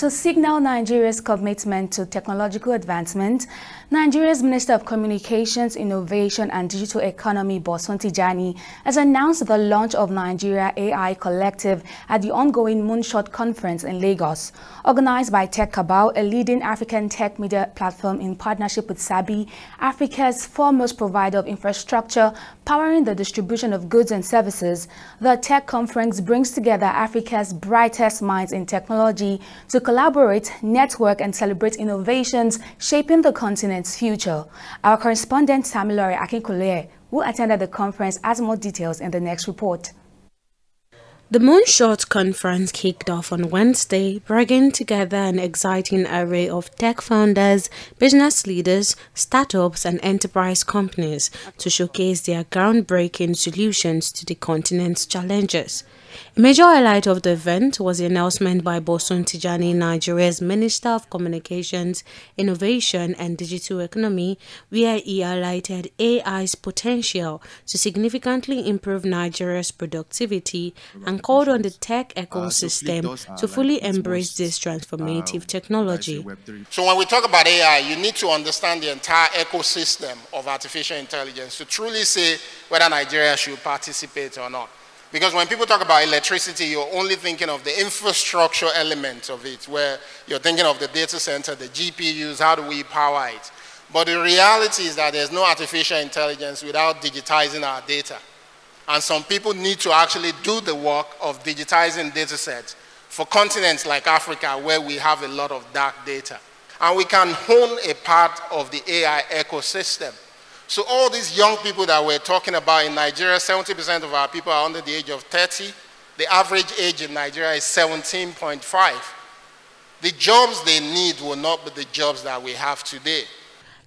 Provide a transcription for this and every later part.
To signal Nigeria's commitment to technological advancement, Nigeria's Minister of Communications, Innovation and Digital Economy, Bosun Tijani, has announced the launch of Nigeria AI Collective at the ongoing Moonshot Conference in Lagos. Organized by TechCabal, a leading African tech media platform in partnership with Sabi, Africa's foremost provider of infrastructure powering the distribution of goods and services, the tech conference brings together Africa's brightest minds in technology to collaborate, network, and celebrate innovations shaping the continent's future. Our correspondent Samilore Akinkule, who attended the conference, has more details in the next report. The Moonshot Conference kicked off on Wednesday, bringing together an exciting array of tech founders, business leaders, startups, and enterprise companies to showcase their groundbreaking solutions to the continent's challenges. A major highlight of the event was the announcement by Bosun Tijani, Nigeria's Minister of Communications, Innovation and Digital Economy, where he highlighted AI's potential to significantly improve Nigeria's productivity and called on the tech ecosystem to fully embrace this transformative technology. So when we talk about AI, you need to understand the entire ecosystem of artificial intelligence to truly say whether Nigeria should participate or not. Because when people talk about electricity, you're only thinking of the infrastructure element of it, where you're thinking of the data center, the GPUs, how do we power it? But the reality is that there's no artificial intelligence without digitizing our data. And some people need to actually do the work of digitizing data sets for continents like Africa, where we have a lot of dark data. And we can hone a part of the AI ecosystem. So all these young people that we're talking about in Nigeria, 70% of our people are under the age of 30. The average age in Nigeria is 17.5. The jobs they need will not be the jobs that we have today.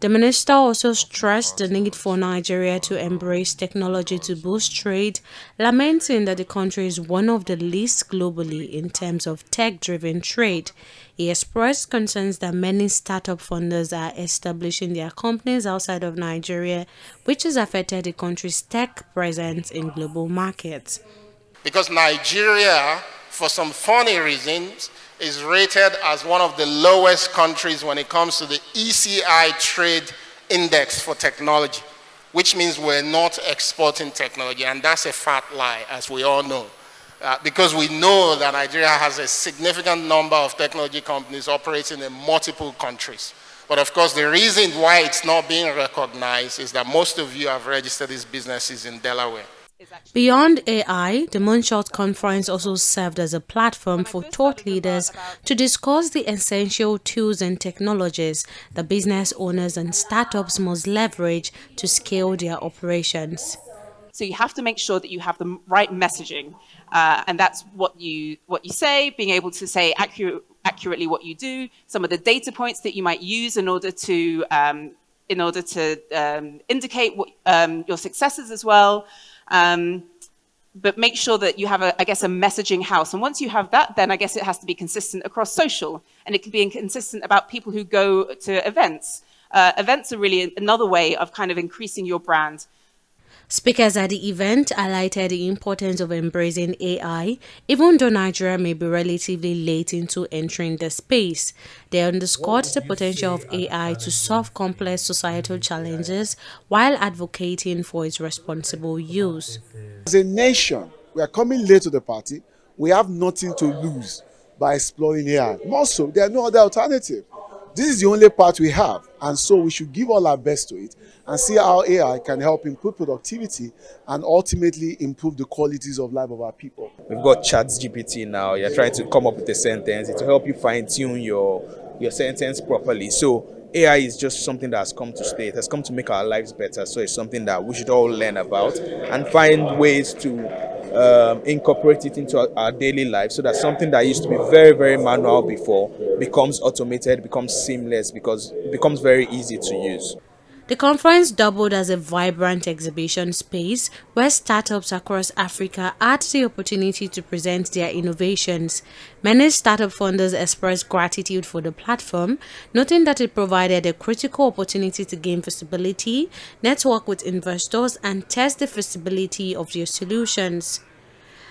The minister also stressed the need for Nigeria to embrace technology to boost trade, lamenting that the country is one of the least globally in terms of tech-driven trade. He expressed concerns that many startup funders are establishing their companies outside of Nigeria, which has affected the country's tech presence in global markets. Because Nigeria, for some funny reasons, is rated as one of the lowest countries when it comes to the ECI trade index for technology, which means we're not exporting technology. And that's a fat lie, as we all know. Uh, because we know that Nigeria has a significant number of technology companies operating in multiple countries. But of course, the reason why it's not being recognized is that most of you have registered these businesses in Delaware. Beyond AI, the Moonshot Conference also served as a platform for thought leaders to discuss the essential tools and technologies that business owners and startups must leverage to scale their operations. So you have to make sure that you have the right messaging, uh, and that's what you what you say. Being able to say accurate, accurately what you do, some of the data points that you might use in order to um, in order to um, indicate what, um, your successes as well. Um, but make sure that you have, a, I guess, a messaging house. And once you have that, then I guess it has to be consistent across social. And it can be consistent about people who go to events. Uh, events are really another way of kind of increasing your brand. Speakers at the event highlighted the importance of embracing AI, even though Nigeria may be relatively late into entering the space. They underscored the potential of AI to solve complex societal challenges while advocating for its responsible use. As a nation, we are coming late to the party. We have nothing to lose by exploring AI. More so, there are no other alternative. This is the only part we have, and so we should give all our best to it and see how AI can help improve productivity and ultimately improve the qualities of life of our people. We've got ChatGPT now. You're trying to come up with a sentence. It will help you fine tune your your sentence properly. So AI is just something that has come to stay. It has come to make our lives better. So it's something that we should all learn about and find ways to um, incorporate it into our, our, daily life so that something that used to be very, very manual before becomes automated, becomes seamless, because becomes very easy to use. The conference doubled as a vibrant exhibition space where startups across Africa had the opportunity to present their innovations. Many startup funders expressed gratitude for the platform, noting that it provided a critical opportunity to gain visibility, network with investors, and test the feasibility of their solutions.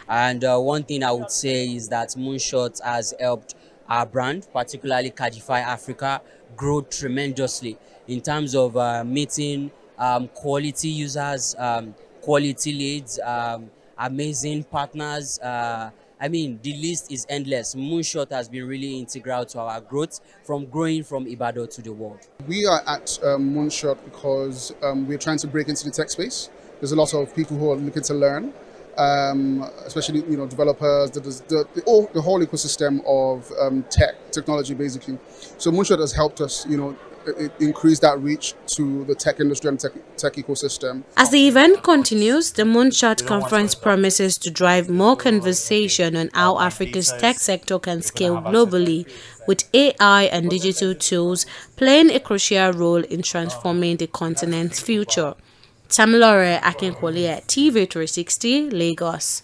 And uh, one thing I would say is that Moonshot has helped our brand, particularly Cadify Africa, grow tremendously in terms of uh, meeting um, quality users, um, quality leads, um, amazing partners. Uh, I mean, the list is endless. Moonshot has been really integral to our growth from growing from Ibadan to the world. We are at um, Moonshot because um, we're trying to break into the tech space. There's a lot of people who are looking to learn, um, especially you know developers, the, the, the, all, the whole ecosystem of um, tech technology, basically. So Moonshot has helped us, you know, increase that reach to the tech industry and tech, tech ecosystem. As the event continues, the Moonshot Conference promises to drive more conversation on how Africa's tech sector can scale globally, with AI and digital tools playing a crucial role in transforming the continent's future. Tamilore Akinkwole at TV360, Lagos.